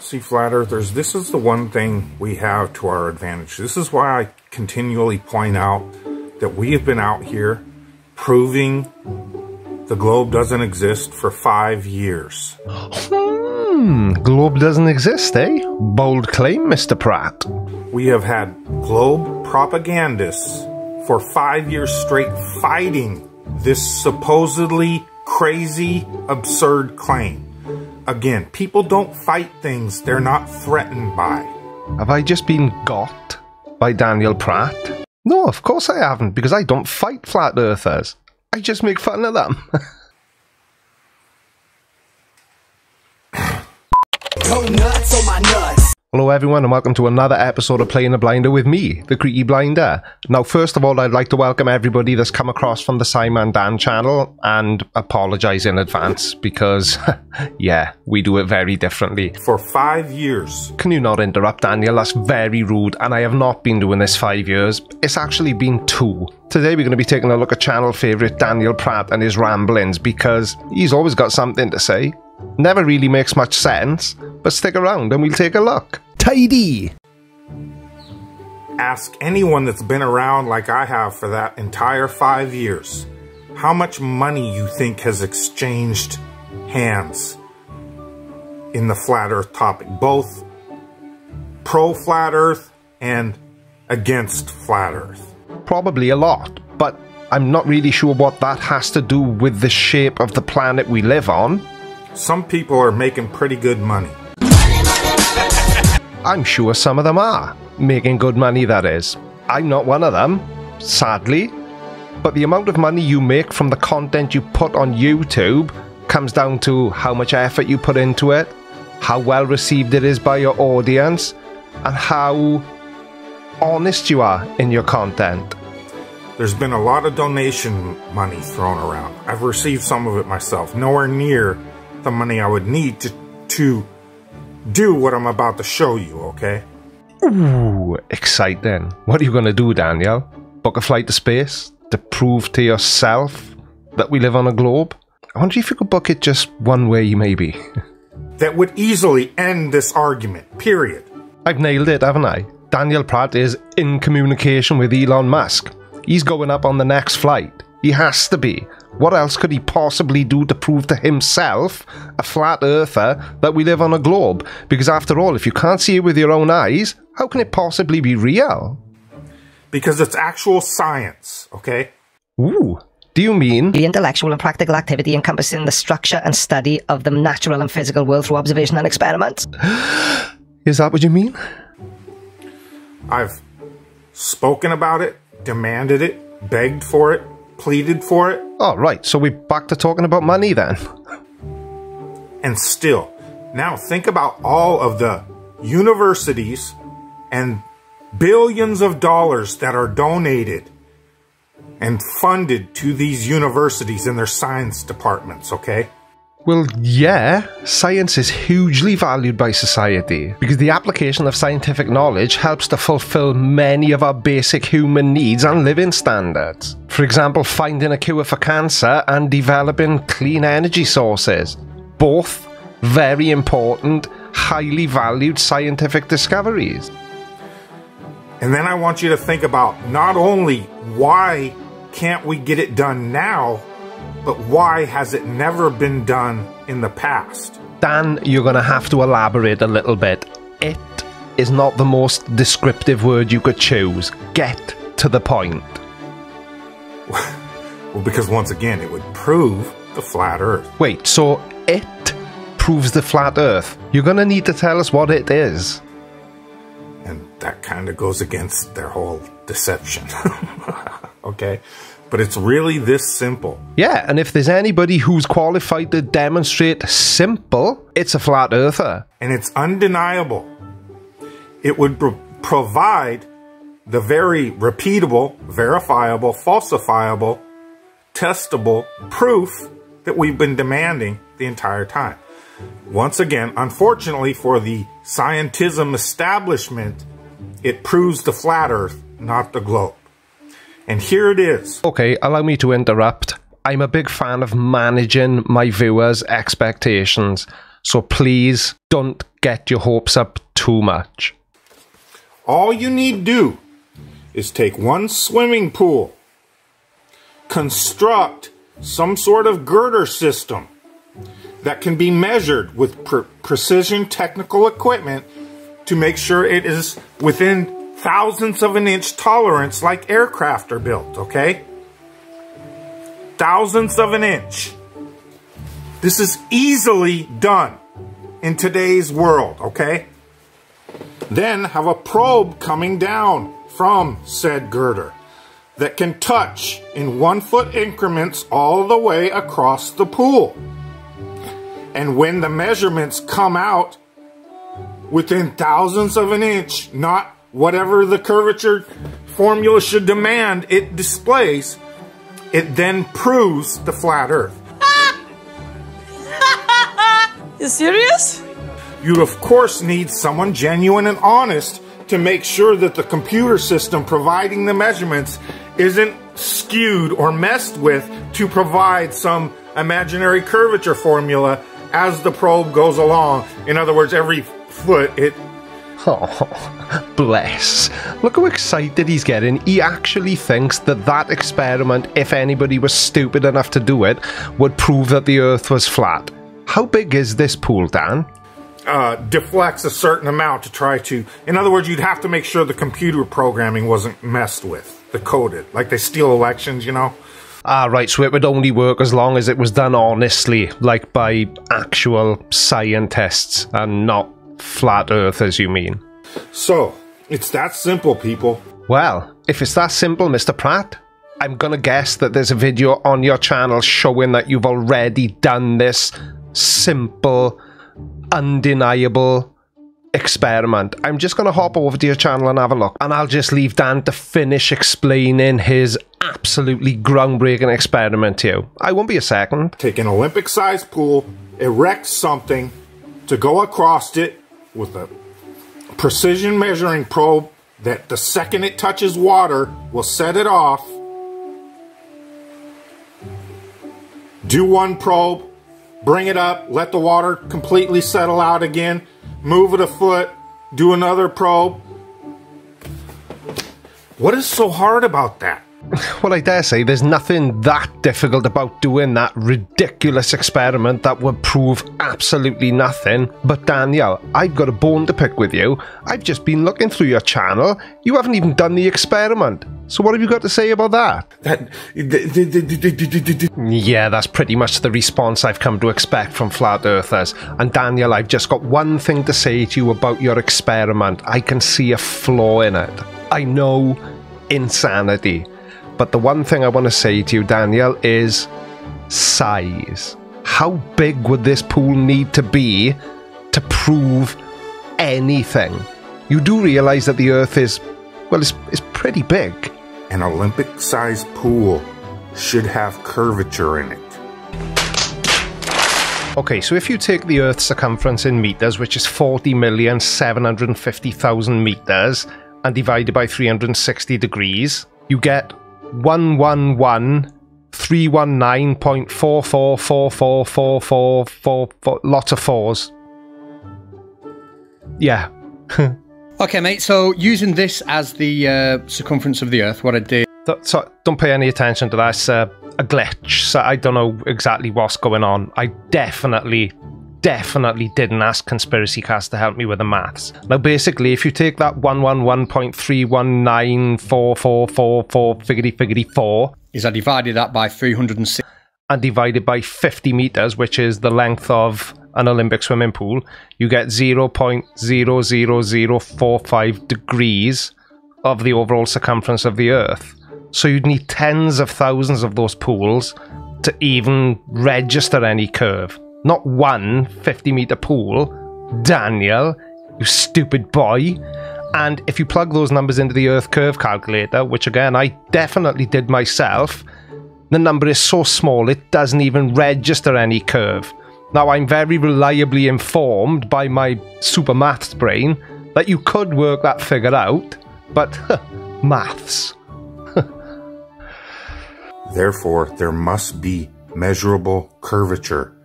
See, flat earthers, this is the one thing we have to our advantage. This is why I continually point out that we have been out here proving the globe doesn't exist for five years. Hmm, globe doesn't exist, eh? Bold claim, Mr. Pratt. We have had globe propagandists for five years straight fighting this supposedly crazy, absurd claim. Again, people don't fight things they're not threatened by. Have I just been got by Daniel Pratt? No, of course I haven't, because I don't fight flat earthers. I just make fun of them. Go nuts on my nuts. Hello everyone and welcome to another episode of Playing the Blinder with me, the Creaky Blinder. Now first of all I'd like to welcome everybody that's come across from the SciManDan channel and apologise in advance because, yeah, we do it very differently. For five years, Can you not interrupt Daniel? That's very rude and I have not been doing this five years. It's actually been two. Today we're going to be taking a look at channel favourite Daniel Pratt and his ramblings because he's always got something to say. Never really makes much sense, but stick around and we'll take a look. Tidy. ask anyone that's been around like I have for that entire five years how much money you think has exchanged hands in the flat earth topic, both pro flat earth and against flat earth. Probably a lot, but I'm not really sure what that has to do with the shape of the planet we live on. Some people are making pretty good money. I'm sure some of them are. Making good money, that is. I'm not one of them, sadly. But the amount of money you make from the content you put on YouTube comes down to how much effort you put into it, how well received it is by your audience, and how honest you are in your content. There's been a lot of donation money thrown around. I've received some of it myself, nowhere near the money I would need to to do what I'm about to show you, okay? Ooh, exciting. What are you going to do, Daniel? Book a flight to space to prove to yourself that we live on a globe? I wonder if you could book it just one way, maybe. That would easily end this argument, period. I've nailed it, haven't I? Daniel Pratt is in communication with Elon Musk. He's going up on the next flight. He has to be. What else could he possibly do to prove to himself, a flat earther, that we live on a globe? Because after all, if you can't see it with your own eyes, how can it possibly be real? Because it's actual science, okay? Ooh, do you mean The intellectual and practical activity encompassing the structure and study of the natural and physical world through observation and experiment. Is that what you mean? I've spoken about it, demanded it, begged for it, pleaded for it, Oh, right, so we're back to talking about money then. and still. Now think about all of the universities and billions of dollars that are donated and funded to these universities and their science departments, okay? Well, yeah, science is hugely valued by society because the application of scientific knowledge helps to fulfill many of our basic human needs and living standards. For example, finding a cure for cancer and developing clean energy sources. Both very important, highly valued scientific discoveries. And then I want you to think about not only why can't we get it done now, but why has it never been done in the past? Dan, you're going to have to elaborate a little bit. It is not the most descriptive word you could choose. Get to the point. Well, because once again, it would prove the flat earth. Wait, so it proves the flat earth. You're going to need to tell us what it is. And that kind of goes against their whole deception. okay? But it's really this simple. Yeah, and if there's anybody who's qualified to demonstrate simple, it's a flat earther. And it's undeniable. It would pro- provide the very repeatable, verifiable, falsifiable, testable proof that we've been demanding the entire time. Once again, unfortunately for the scientism establishment, it proves the flat earth, not the globe. And here it is. Okay, allow me to interrupt. I'm a big fan of managing my viewers' expectations. So please don't get your hopes up too much. All you need to do is take one swimming pool, construct some sort of girder system that can be measured with pre precision technical equipment to make sure it is within thousandths of an inch tolerance like aircraft are built, okay? Thousandths of an inch. This is easily done in today's world, okay? Then have a probe coming down from said girder that can touch in one foot increments all the way across the pool. And when the measurements come out within thousandths of an inch, not whatever the curvature formula should demand it displays, it then proves the flat earth. You serious? You of course need someone genuine and honest to make sure that the computer system providing the measurements isn't skewed or messed with to provide some imaginary curvature formula as the probe goes along. In other words, every foot it Oh, bless. Look how excited he's getting. He actually thinks that that experiment, if anybody was stupid enough to do it, would prove that the Earth was flat. How big is this pool, Dan? uh, deflects a certain amount to try to. In other words, you'd have to make sure the computer programming wasn't messed with, the coded, like they steal elections, you know. Ah, right, so it would only work as long as it was done honestly, like by actual scientists and not flat earth as you mean? So it's that simple, people. Well, if it's that simple, Mr. Pratt, I'm gonna guess that there's a video on your channel showing that you've already done this simple, undeniable experiment. I'm just gonna hop over to your channel and have a look, and I'll just leave Dan to finish explaining his absolutely groundbreaking experiment to you. I won't be a second. Take an Olympic sized pool, erect something to go across it with a precision measuring probe that the second it touches water will set it off. Do one probe, bring it up, let the water completely settle out again, move it a foot, do another probe. What is so hard about that? Well, I dare say there's nothing that difficult about doing that ridiculous experiment that would prove absolutely nothing. But Daniel, I've got a bone to pick with you. I've just been looking through your channel. You haven't even done the experiment. So what have you got to say about that? That Yeah, that's pretty much the response I've come to expect from flat earthers. And Daniel, I've just got one thing to say to you about your experiment. I can see a flaw in it. I know insanity. But the one thing I want to say to you, Daniel, is size. How big would this pool need to be to prove anything? You do realize that the Earth is, well, it's, it's pretty big. An Olympic sized pool should have curvature in it. Okay, so if you take the Earth's circumference in meters, which is 40,750,000 meters, and divide it by 360 degrees, you get 111 319.44444444 lots of fours. Yeah. Okay, mate. So using this as the uh, circumference of the Earth, what I did So don't pay any attention to that. It's uh, a glitch. So I don't know exactly what's going on. I definitely, definitely didn't ask Conspiracy Cast to help me with the maths. Now, basically, if you take that 111.31944444 figgity figgity 4 is I divided that by 306. and divided by 50 meters, which is the length of an Olympic swimming pool, you get 0.00045 degrees of the overall circumference of the Earth. So you'd need tens of thousands of those pools to even register any curve. Not one 50 meter pool. Daniel, you stupid boy. And if you plug those numbers into the Earth curve calculator, which again I definitely did myself, the number is so small it doesn't even register any curve. Now, I'm very reliably informed by my super maths brain that you could work that figure out, but maths. Therefore, there must be measurable curvature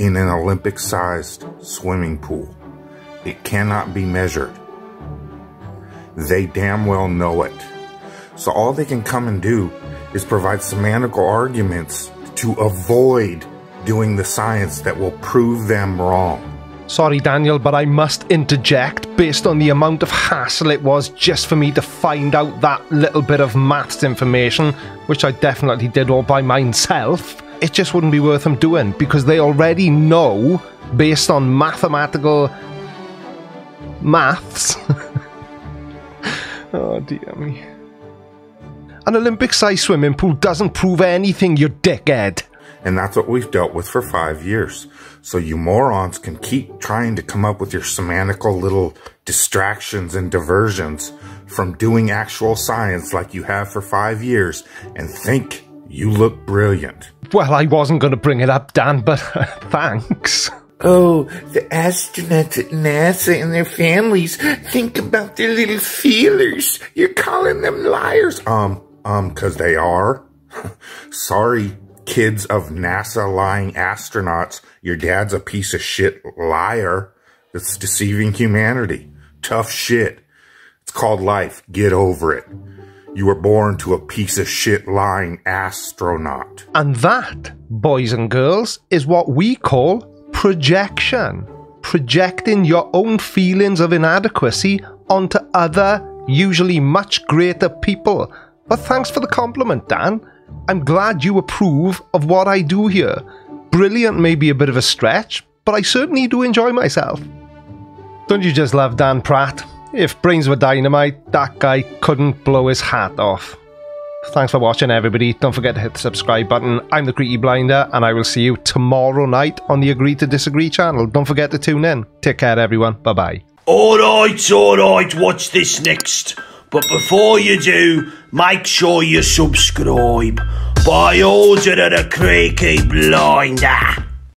in an Olympic sized swimming pool. It cannot be measured. They damn well know it. So all they can come and do is provide semantical arguments to avoid doing the science that will prove them wrong. Sorry, Daniel, but I must interject based on the amount of hassle it was just for me to find out that little bit of maths information, which I definitely did all by myself. It just wouldn't be worth them doing because they already know, based on mathematical maths. oh, dear me. An Olympic sized swimming pool doesn't prove anything, you dickhead. And that's what we've dealt with for five years. So you morons can keep trying to come up with your semantical little distractions and diversions from doing actual science like you have for five years and think you look brilliant. Well, I wasn't going to bring it up, Dan, but thanks. Oh, the astronauts at NASA and their families think about their little feelers. You're calling them liars. Um, um, cause they are. Sorry, kids of NASA lying astronauts. Your dad's a piece of shit liar that's deceiving humanity. Tough shit. It's called life. Get over it. You were born to a piece of shit lying astronaut. And that, boys and girls, is what we call projection. Projecting your own feelings of inadequacy onto other, usually much greater people. But thanks for the compliment, Dan. I'm glad you approve of what I do here. Brilliant may be a bit of a stretch, but I certainly do enjoy myself. Don't you just love Dan Pratt? If brains were dynamite, that guy couldn't blow his hat off. Thanks for watching, everybody. Don't forget to hit the subscribe button. I'm the Creaky Blinder, and I will see you tomorrow night on the Agree to Disagree channel. Don't forget to tune in. Take care, everyone. Bye bye. Alright, alright, watch this next. But before you do, make sure you subscribe by order of the Creaky Blinder.